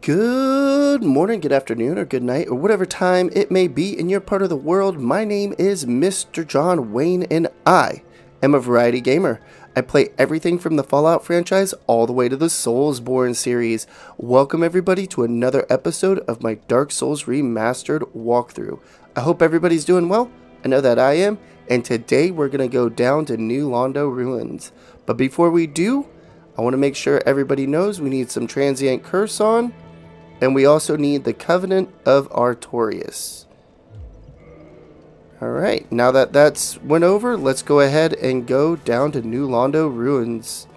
Good morning, good afternoon, or good night, or whatever time it may be in your part of the world. My name is Mr. John Wayne, and I am a variety gamer. I play everything from the Fallout franchise all the way to the Soulsborne series. Welcome, everybody, to another episode of my Dark Souls Remastered walkthrough. I hope everybody's doing well. I know that I am, and today we're going to go down to New Londo Ruins. But before we do, I want to make sure everybody knows we need some Transient Curse on, and we also need the Covenant of Artorias. Alright, now that that's went over, let's go ahead and go down to New Londo Ruins.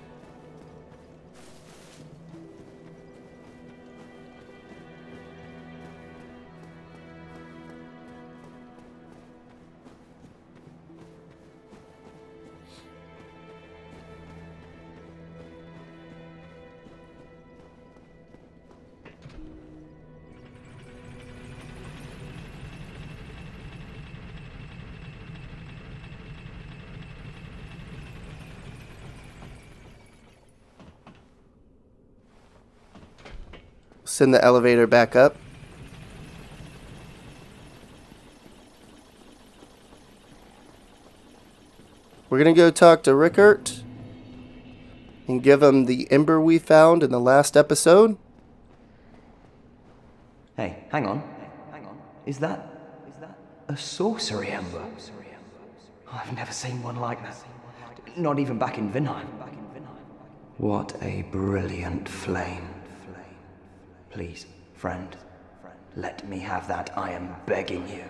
Send the elevator back up. We're going to go talk to Rickert and give him the ember we found in the last episode. Hey, hang on. Hang on. Is that is that a sorcery ember? I've never seen one like that. Not even back in Vinheim. What a brilliant flame. Please, friend, let me have that. I am begging you.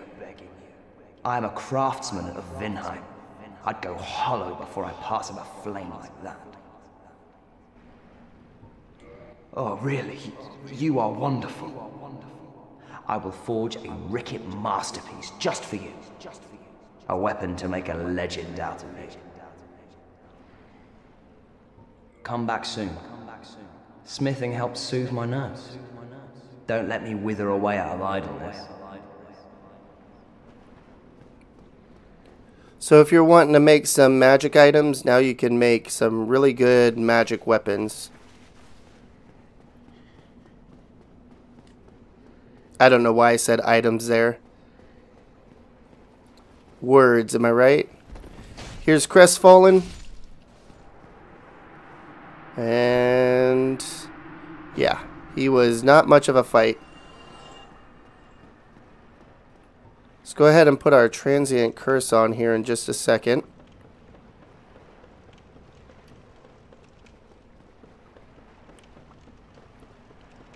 I am a craftsman of Vinheim. I'd go hollow before I pass of a flame like that. Oh, really? You are wonderful. I will forge a Rickert masterpiece just for you. A weapon to make a legend out of me. Come back soon. Smithing helps soothe my nerves. Don't let me wither away out of idleness. So if you're wanting to make some magic items, now you can make some really good magic weapons. I don't know why I said items there. Words, am I right? Here's Crestfallen. And yeah, he was not much of a fight. Let's go ahead and put our transient curse on here in just a second.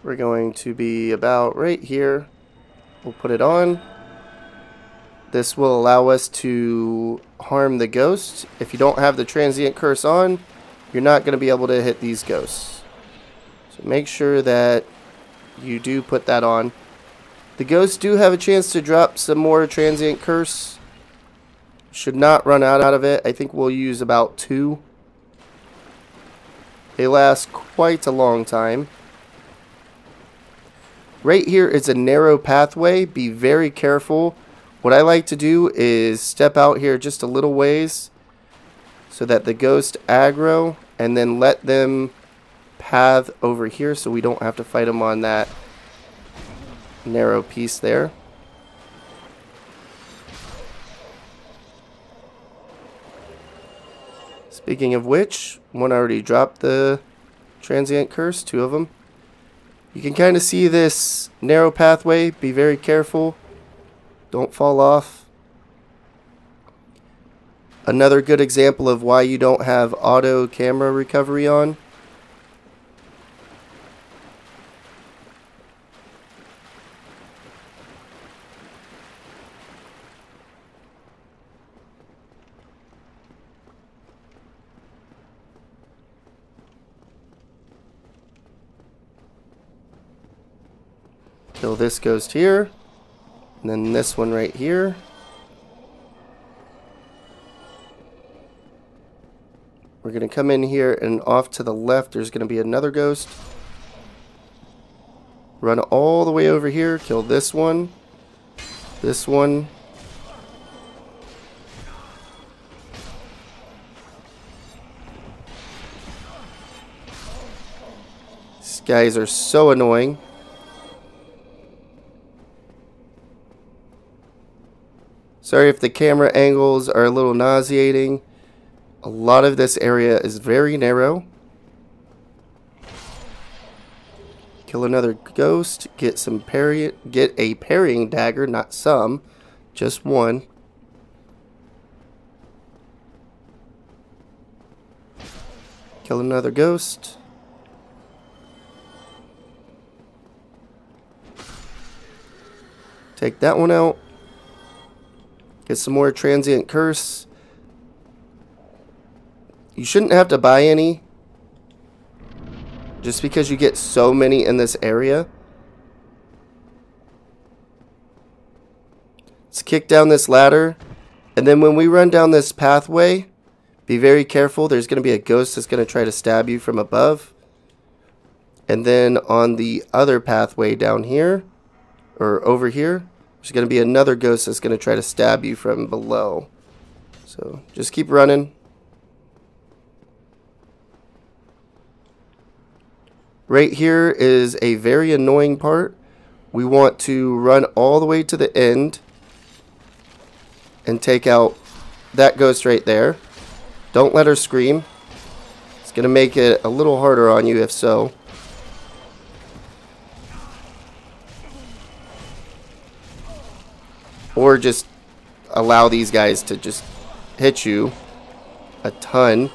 We're going to be about right here. We'll put it on. This will allow us to harm the ghost. If you don't have the transient curse on, you're not going to be able to hit these ghosts. So make sure that you do put that on. The ghosts do have a chance to drop some more transient curse. Should not run out of it. I think we'll use about two. They last quite a long time. Right here is a narrow pathway. Be very careful. What I like to do is step out here just a little ways so that the ghost aggro and then let them path over here so we don't have to fight them on that narrow piece there. Speaking of which, one already dropped the transient curse, two of them. You can kind of see this narrow pathway. Be very careful. Don't fall off. Another good example of why you don't have auto camera recovery on. Till this goes here. And then this one right here. We're going to come in here and off to the left there's going to be another ghost. Run all the way over here, kill this one, this one. These guys are so annoying. Sorry if the camera angles are a little nauseating. A lot of this area is very narrow. Kill another ghost. Get some parry. Get a parrying dagger, not some, just one. Kill another ghost. Take that one out. Get some more transient curse. You shouldn't have to buy any. Just because you get so many in this area. Let's kick down this ladder. And then when we run down this pathway, be very careful. There's going to be a ghost that's going to try to stab you from above. And then on the other pathway down here, or over here, there's going to be another ghost that's going to try to stab you from below. So just keep running. Right here is a very annoying part. We want to run all the way to the end and take out that ghost right there. Don't let her scream. It's going to make it a little harder on you if so. Or just allow these guys to just hit you a ton.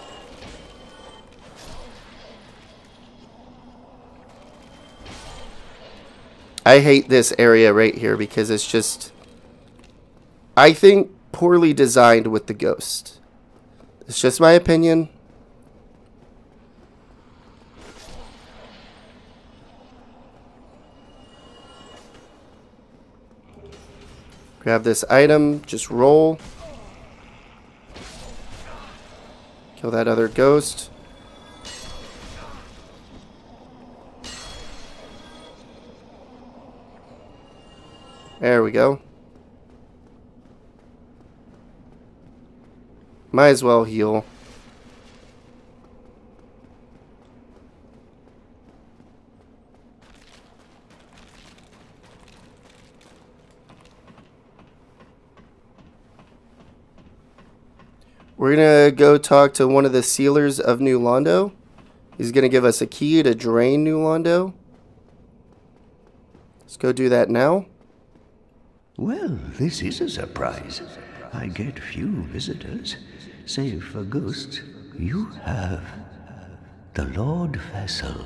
I hate this area right here because it's just, I think, poorly designed with the ghost. It's just my opinion. Grab this item, just roll. Kill that other ghost. There we go. Might as well heal. We're going to go talk to one of the sealers of New Londo. He's going to give us a key to drain New Londo. Let's go do that now. Well, this is a surprise. I get few visitors, save for ghosts. You have the Lord Vessel.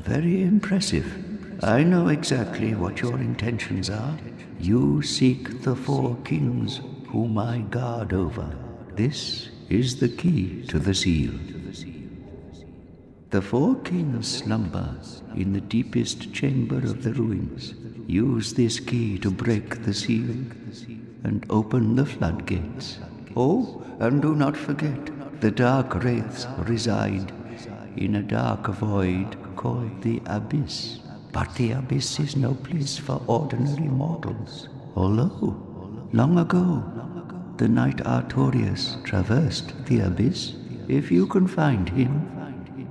Very impressive. I know exactly what your intentions are. You seek the four kings whom I guard over. This is the key to the seal. The four kings of slumber in the deepest chamber of the ruins. Use this key to break the seal and open the floodgates. Oh, and do not forget, the dark wraiths reside in a dark void called the Abyss. But the Abyss is no place for ordinary mortals. Although, long ago, the knight Artorias traversed the Abyss. If you can find him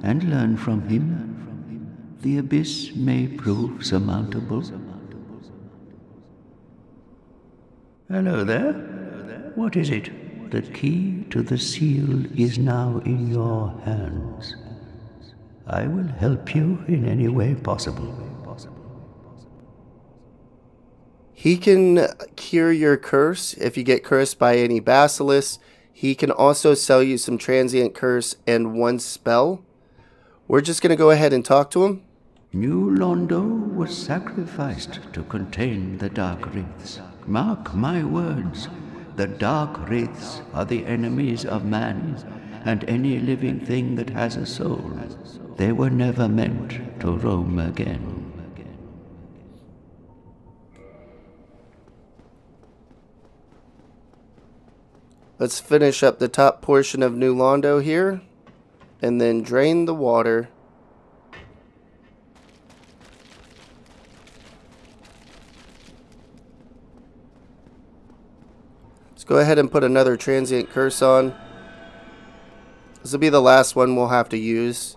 and learn from him, the Abyss may prove surmountable. Hello there. What is it? The key to the seal is now in your hands. I will help you in any way possible. He can cure your curse if you get cursed by any basilisk. He can also sell you some transient curse and one spell. We're just going to go ahead and talk to him. New Londo was sacrificed to contain the Dark Wraiths. Mark my words, the Dark Wraiths are the enemies of man and any living thing that has a soul. They were never meant to roam again. Let's finish up the top portion of New Londo here and then drain the water. Let's go ahead and put another transient curse on. This will be the last one we'll have to use.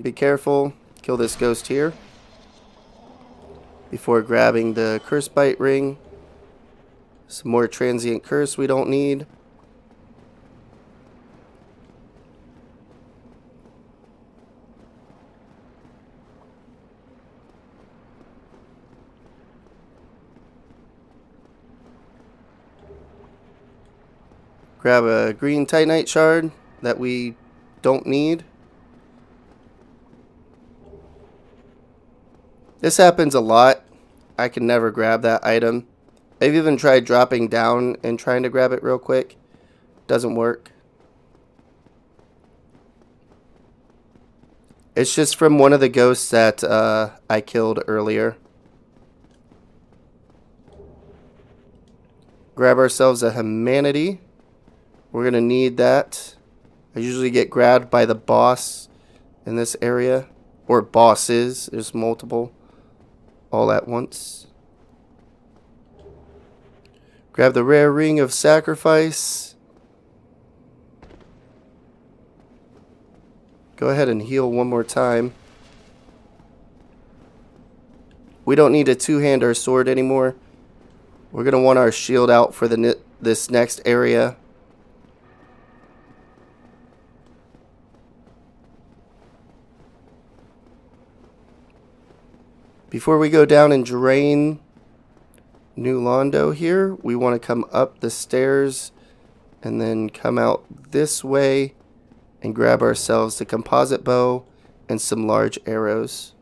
Be careful. Kill this ghost here. Before grabbing the curse bite ring. Some more transient curse we don't need. Grab a green Titanite shard that we don't need. This happens a lot. I can never grab that item. I've even tried dropping down and trying to grab it real quick. Doesn't work. It's just from one of the ghosts that uh, I killed earlier. Grab ourselves a humanity. We're going to need that. I usually get grabbed by the boss in this area. Or bosses. There's multiple. All at once. Grab the rare ring of sacrifice. Go ahead and heal one more time. We don't need to two-hand our sword anymore. We're going to want our shield out for the this next area. Before we go down and drain New Londo here, we want to come up the stairs and then come out this way and grab ourselves the composite bow and some large arrows.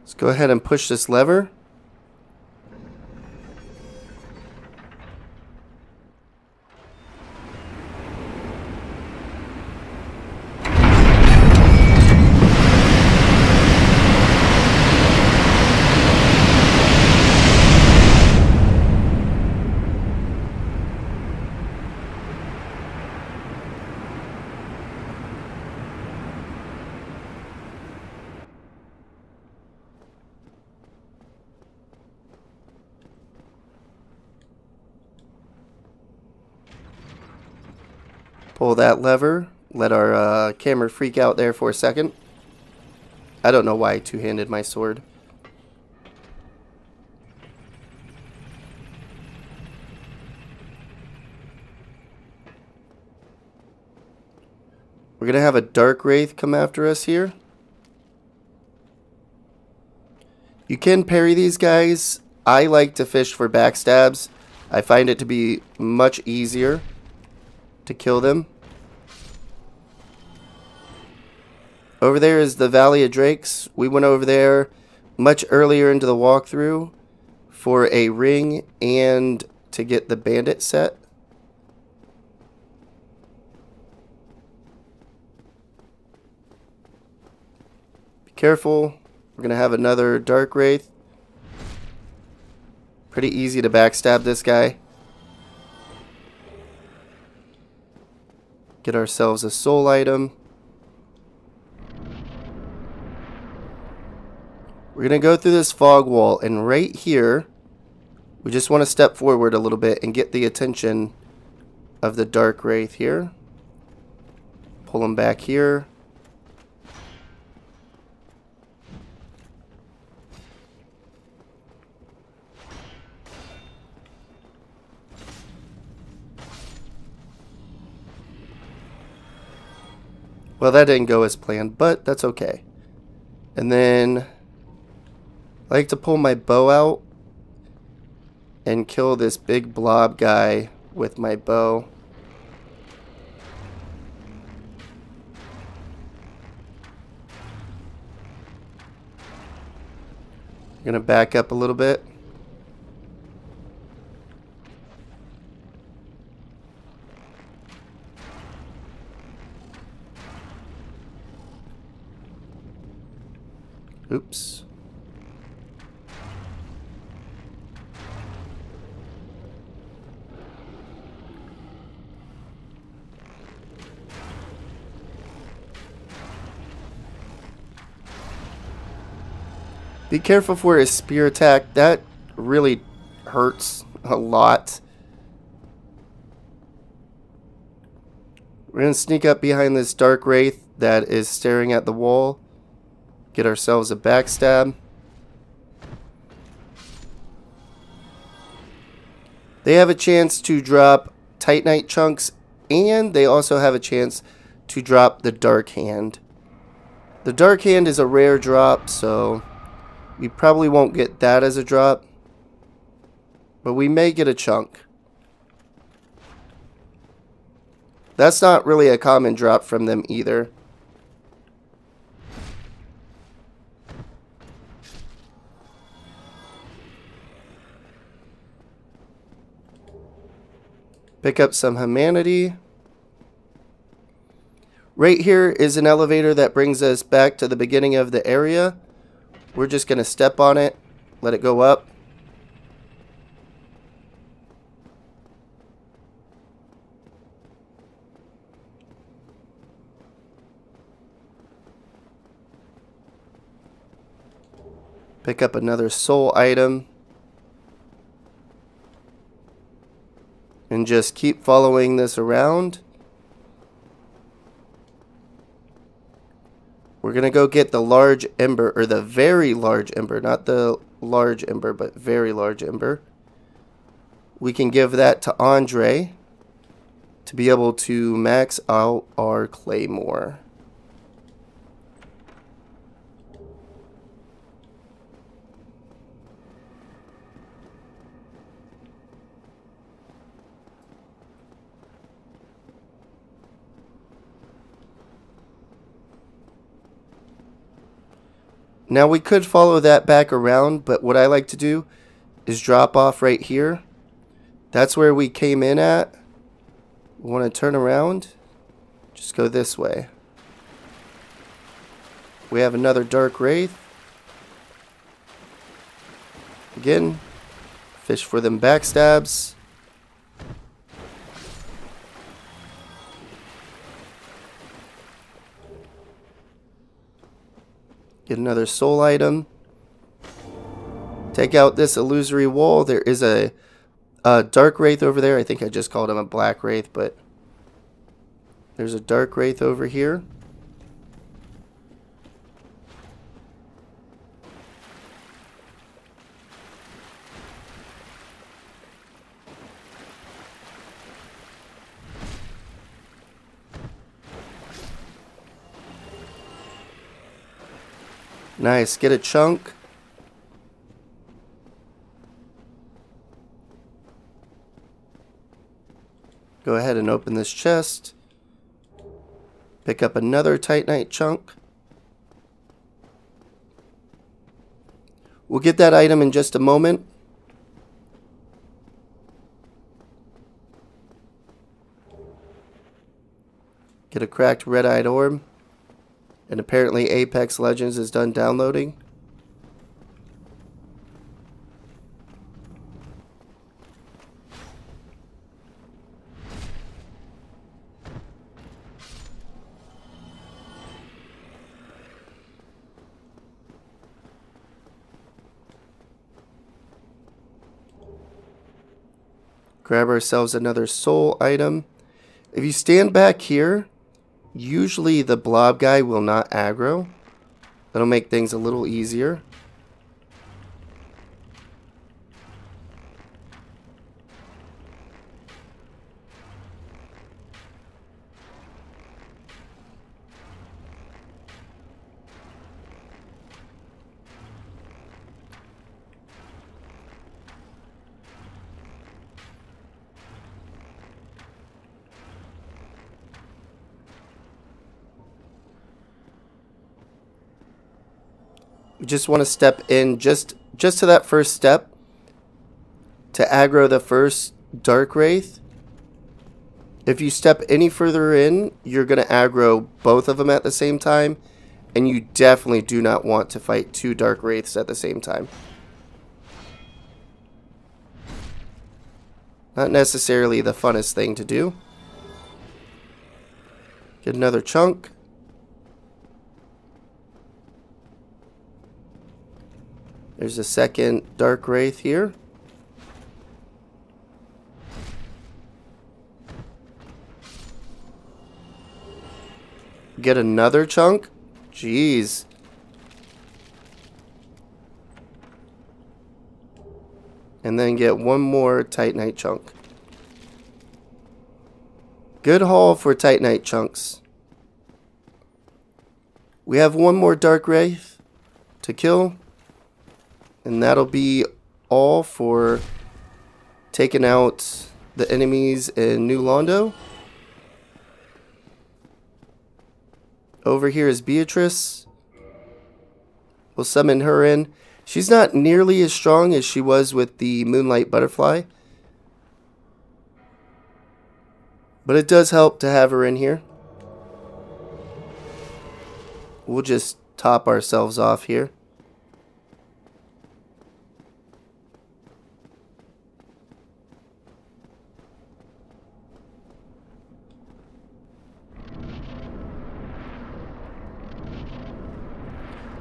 Let's go ahead and push this lever. Pull that lever. Let our uh, camera freak out there for a second. I don't know why I two-handed my sword. We're going to have a Dark Wraith come after us here. You can parry these guys. I like to fish for backstabs. I find it to be much easier to kill them. Over there is the Valley of Drakes. We went over there much earlier into the walkthrough for a ring and to get the bandit set. Be careful. We're going to have another Dark Wraith. Pretty easy to backstab this guy. Get ourselves a soul item. We're going to go through this fog wall and right here we just want to step forward a little bit and get the attention of the Dark Wraith here. Pull him back here. Well, that didn't go as planned, but that's okay. And then I like to pull my bow out and kill this big blob guy with my bow. I'm gonna back up a little bit. Be careful for his spear attack. That really hurts a lot. We're going to sneak up behind this Dark Wraith that is staring at the wall. Get ourselves a backstab. They have a chance to drop Titanite chunks and they also have a chance to drop the Dark Hand. The Dark Hand is a rare drop, so we probably won't get that as a drop. But we may get a chunk. That's not really a common drop from them either. Pick up some humanity. Right here is an elevator that brings us back to the beginning of the area. We're just going to step on it, let it go up. Pick up another soul item. And just keep following this around. To go get the large ember, or the very large ember, not the large ember, but very large ember. We can give that to Andre to be able to max out our claymore. Now we could follow that back around, but what I like to do is drop off right here. That's where we came in at. We want to turn around. Just go this way. We have another Dark Wraith. Again, fish for them backstabs. Get another soul item. Take out this illusory wall. There is a, a dark wraith over there. I think I just called him a black wraith, but there's a dark wraith over here. Nice. Get a chunk. Go ahead and open this chest. Pick up another Titanite chunk. We'll get that item in just a moment. Get a cracked red-eyed orb. And apparently Apex Legends is done downloading. Grab ourselves another soul item. If you stand back here, Usually the blob guy will not aggro. That'll make things a little easier. We just want to step in just just to that first step to aggro the first Dark Wraith. If you step any further in, you're going to aggro both of them at the same time. And you definitely do not want to fight two Dark Wraiths at the same time. Not necessarily the funnest thing to do. Get another chunk. There's a second Dark Wraith here. Get another chunk? Jeez. And then get one more Titanite chunk. Good haul for Titanite chunks. We have one more Dark Wraith to kill. And that'll be all for taking out the enemies in New Londo. Over here is Beatrice. We'll summon her in. She's not nearly as strong as she was with the Moonlight Butterfly. But it does help to have her in here. We'll just top ourselves off here.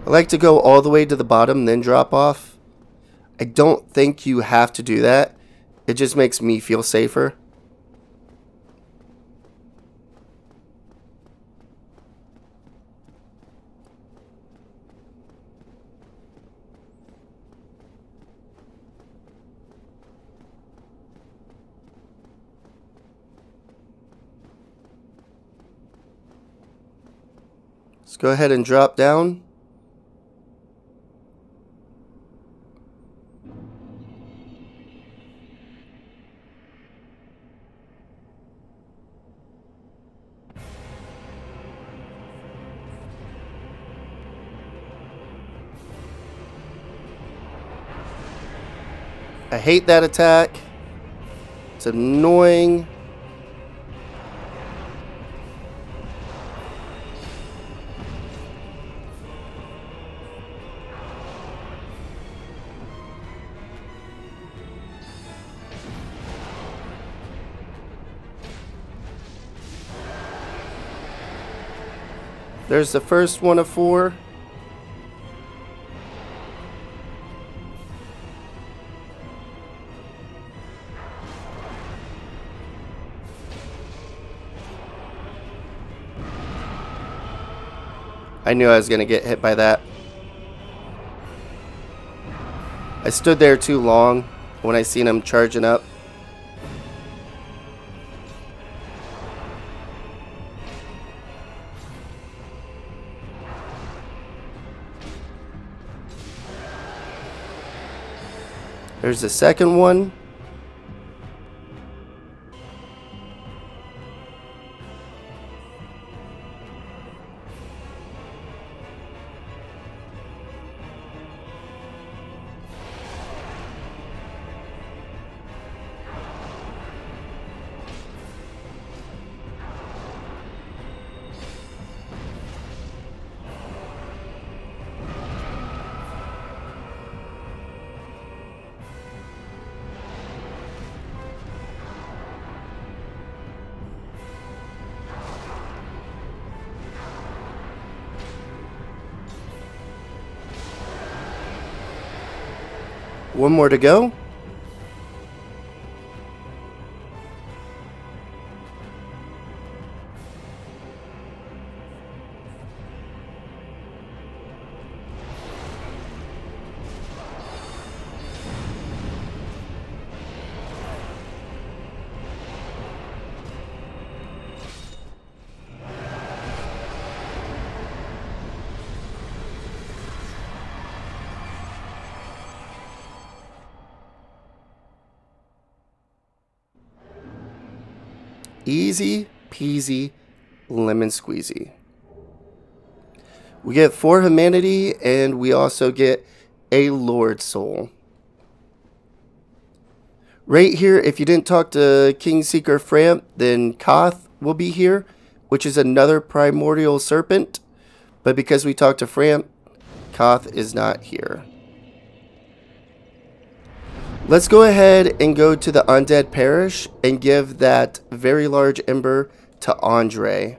I like to go all the way to the bottom then drop off. I don't think you have to do that. It just makes me feel safer. Let's go ahead and drop down. I hate that attack. It's annoying. There's the first one of four. I knew I was going to get hit by that. I stood there too long when I seen him charging up. There's the second one. One more to go. Easy peasy lemon squeezy. We get four humanity and we also get a Lord Soul. Right here, if you didn't talk to King Seeker Framp, then Kaathe will be here, which is another primordial serpent. But because we talked to Framp, Kaathe is not here. Let's go ahead and go to the Undead Parish and give that very large ember to Andre.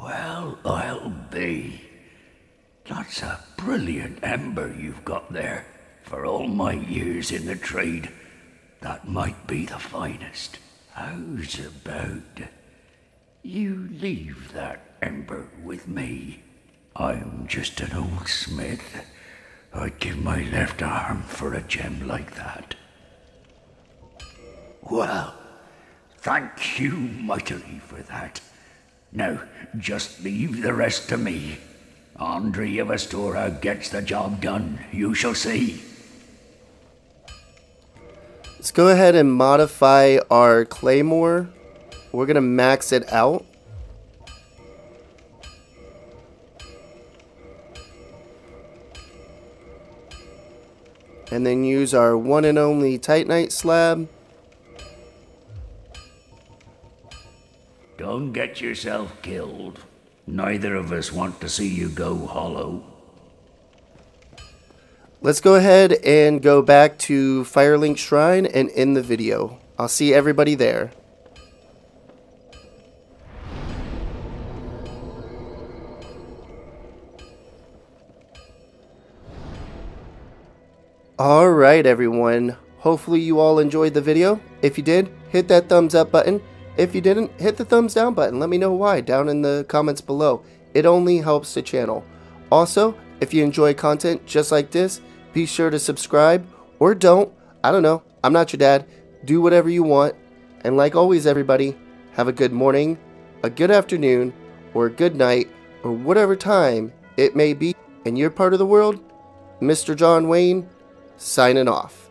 Well, I'll be. That's a brilliant ember you've got there. For all my years in the trade, that might be the finest. How's about you leave that ember with me? I'm just an old smith. I'd give my left arm for a gem like that. Well, thank you mightily for that. Now, just leave the rest to me. Andre of Astora gets the job done, you shall see. Let's go ahead and modify our claymore. We're going to max it out. And then use our one and only Titanite slab. Don't get yourself killed. Neither of us want to see you go hollow. Let's go ahead and go back to Firelink Shrine and end the video. I'll see everybody there. Alright everyone, hopefully you all enjoyed the video. If you did, hit that thumbs up button. If you didn't, hit the thumbs down button. Let me know why down in the comments below. It only helps the channel. Also, if you enjoy content just like this, be sure to subscribe or don't. I don't know. I'm not your dad. Do whatever you want. And like always, everybody, have a good morning, a good afternoon, or a good night, or whatever time it may be in your part of the world. Mr. John Wayne, signing off.